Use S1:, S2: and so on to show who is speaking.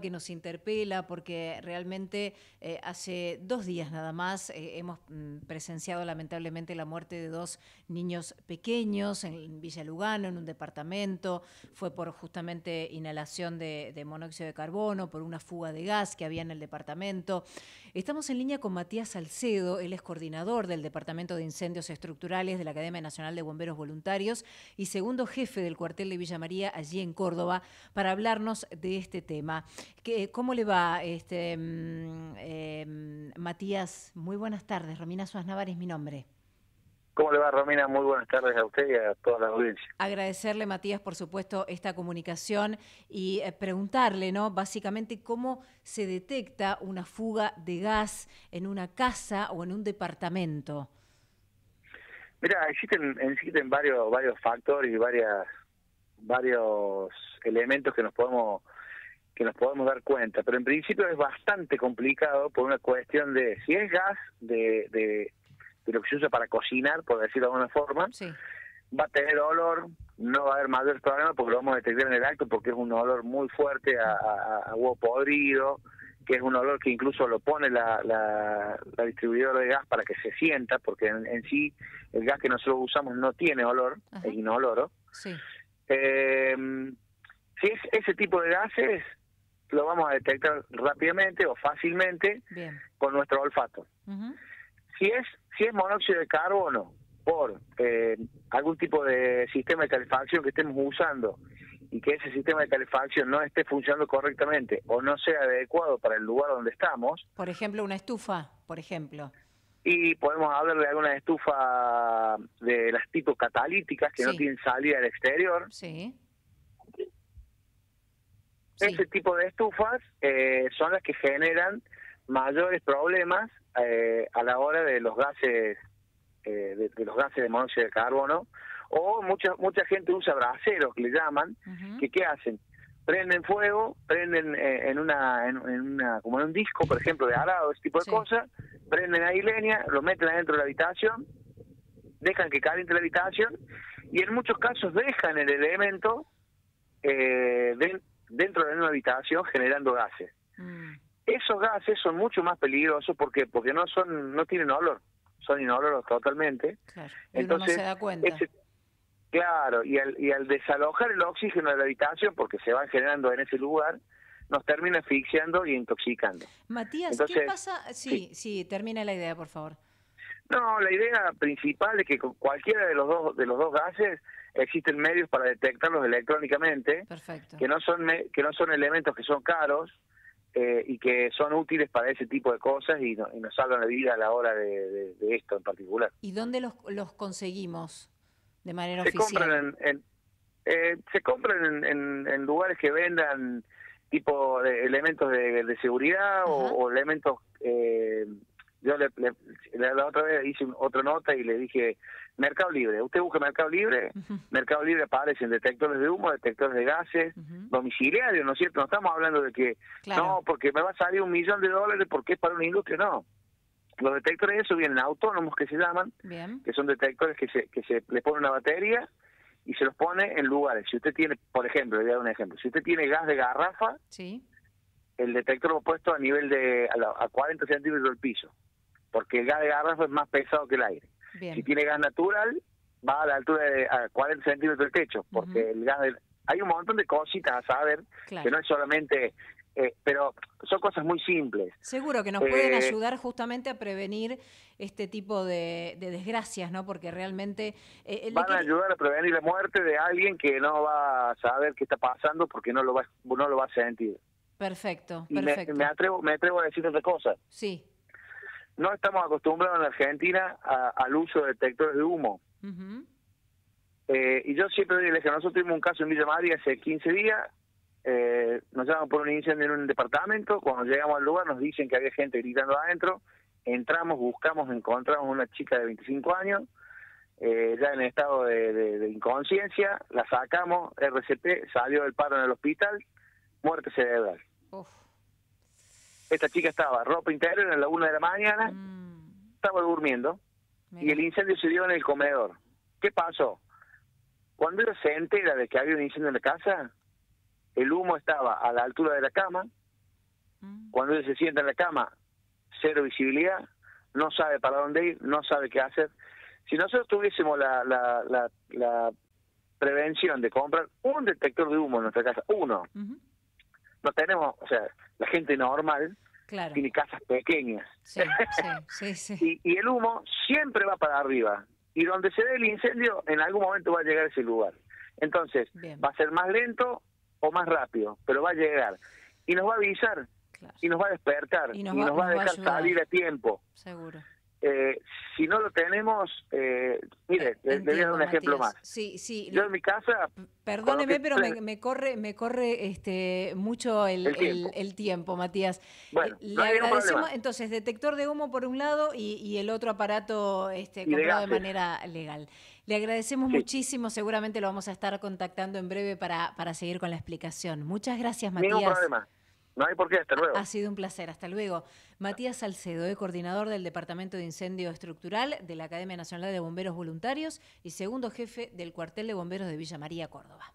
S1: que nos interpela, porque realmente eh, hace dos días nada más eh, hemos mm, presenciado lamentablemente la muerte de dos niños pequeños en Villa Lugano, en un departamento. Fue por justamente inhalación de, de monóxido de carbono, por una fuga de gas que había en el departamento. Estamos en línea con Matías Salcedo, él es coordinador del Departamento de Incendios Estructurales de la Academia Nacional de Bomberos Voluntarios y segundo jefe del cuartel de Villa María allí en Córdoba, para hablarnos de este tema. ¿Cómo le va, este, mm, em, Matías? Muy buenas tardes. Romina Suárez Navarre es mi nombre.
S2: ¿Cómo le va, Romina? Muy buenas tardes a usted y a toda la audiencia.
S1: Agradecerle, Matías, por supuesto, esta comunicación y eh, preguntarle, ¿no? Básicamente, cómo se detecta una fuga de gas en una casa o en un departamento.
S2: Mira, existen, existen varios, varios factores y varias, varios elementos que nos podemos que nos podemos dar cuenta, pero en principio es bastante complicado por una cuestión de si es gas de, de, lo que se usa para cocinar, por decirlo de alguna forma, va a tener olor, no va a haber mayor problema porque lo vamos a detectar en el acto porque es un olor muy fuerte a, huevo podrido, que es un olor que incluso lo pone la, la, distribuidora de gas para que se sienta, porque en, sí el gas que nosotros usamos no tiene olor, es inoloro. Sí. Eh, si es ese tipo de gases, lo vamos a detectar rápidamente o fácilmente con nuestro olfato. Si es si es monóxido de carbono por eh, algún tipo de sistema de calefacción que estemos usando y que ese sistema de calefacción no esté funcionando correctamente o no sea adecuado para el lugar donde estamos.
S1: Por ejemplo, una estufa, por ejemplo.
S2: Y podemos hablar de alguna estufa de las tipos catalíticas que no tienen salida al exterior.
S1: Sí.
S2: Ese tipo de estufas eh, son las que generan mayores problemas eh, a la hora de los gases eh, de, los gases de monóxido de carbono o mucha mucha gente usa braseros que le llaman que qué hacen prenden fuego prenden en una en, una como en un disco por ejemplo de arado ese tipo de cosas prenden ahí leña lo meten adentro de la habitación dejan que caliente la habitación y en muchos casos dejan el elemento eh, dentro de una habitación generando gases. Mm. Esos gases son mucho más peligrosos porque porque no son no tienen olor, son inoloros totalmente.
S1: Claro. Entonces, se da cuenta.
S2: claro, y al, y al desalojar el oxígeno de la habitación, porque se van generando en ese lugar, nos termina asfixiando y intoxicando.
S1: Matías, ¿qué pasa? Sí, sí, termina la idea, por favor.
S2: No, la idea principal es que con cualquiera de los dos de los dos gases existen medios para detectarlos electrónicamente, que no son que no son elementos que son caros eh, y que son útiles para ese tipo de cosas y, nos salvan la vida a la hora de, esto en particular.
S1: ¿Y dónde los, los conseguimos de manera
S2: se
S1: oficial?
S2: Compran en, eh, se compran en, lugares que vendan tipo de elementos de, seguridad o, elementos eh, yo le, la otra vez hice otra nota y le dije, Mercado Libre, usted busca Mercado Libre, Mercado Libre aparecen detectores de humo, detectores de gases, domiciliarios, ¿no es cierto? No estamos hablando de que, no, porque me va a salir un millón de dólares porque es para una industria, no. Los detectores de eso vienen autónomos que se llaman, que son detectores que se, que se le pone una batería y se los pone en lugares. Si usted tiene, por ejemplo, le voy a dar un ejemplo, si usted tiene gas de garrafa,
S1: sí.
S2: el detector lo ha puesto a nivel de, a, a 40 centímetros del piso porque el gas de garrafa es más pesado que el aire. Si tiene gas natural, va a la altura de a 40 centímetros del techo, porque el gas hay un montón de cositas a saber, que no es solamente... Eh, pero son cosas muy simples.
S1: Seguro que nos pueden eh, ayudar justamente a prevenir este tipo de, desgracias, ¿no? Porque realmente...
S2: Eh, van a ayudar a prevenir la muerte de alguien que no va a saber qué está pasando porque no lo va, no lo va a sentir.
S1: Perfecto,
S2: perfecto. Me, me, atrevo, me atrevo a decir otra cosa.
S1: Sí
S2: no estamos acostumbrados en Argentina al uso de detectores de humo. eh, y yo siempre digo que nosotros tuvimos un caso en Villa María hace 15 días, eh, nos llaman por un incendio en un departamento, cuando llegamos al lugar nos dicen que había gente gritando adentro, entramos, buscamos, encontramos una chica de 25 años, eh, ya en estado de, inconsciencia, la sacamos, RCP, salió del paro en el hospital, muerte cerebral. Esta chica estaba ropa interior a la una de la mañana, mm. estaba durmiendo y el incendio se dio en el comedor. ¿Qué pasó? Cuando ella se entera de que había un incendio en la casa, el humo estaba a la altura de la cama, mm. cuando él se sienta en la cama, cero visibilidad, no sabe para dónde ir, no sabe qué hacer. Si nosotros tuviésemos la, la, la, prevención de comprar un detector de humo en nuestra casa, uno, no tenemos, o sea, la gente normal tiene casas pequeñas. Sí, sí, y, el humo siempre va para arriba. Y donde se ve el incendio, en algún momento va a llegar a ese lugar. Entonces, va a ser más lento o más rápido, pero va a llegar. Y nos va a avisar, y nos va a despertar, y nos, va, a dejar salir a tiempo.
S1: Seguro.
S2: Eh, si no lo tenemos, eh, mire, le voy a dar un ejemplo más.
S1: Sí, sí.
S2: Yo en mi casa...
S1: Perdóneme, pero me, corre me corre este mucho el, el, tiempo. Matías.
S2: Bueno,
S1: eh, le agradecemos, entonces, detector de humo por un lado y, el otro aparato este, comprado de, manera legal. Le agradecemos muchísimo, seguramente lo vamos a estar contactando en breve para, para seguir con la explicación. Muchas gracias, Matías.
S2: Ningún problema. No hay por qué, hasta luego.
S1: Ha sido un placer, hasta luego. Matías Salcedo, eh, coordinador del Departamento de Incendio Estructural de la Academia Nacional de Bomberos Voluntarios y segundo jefe del cuartel de bomberos de Villa María, Córdoba.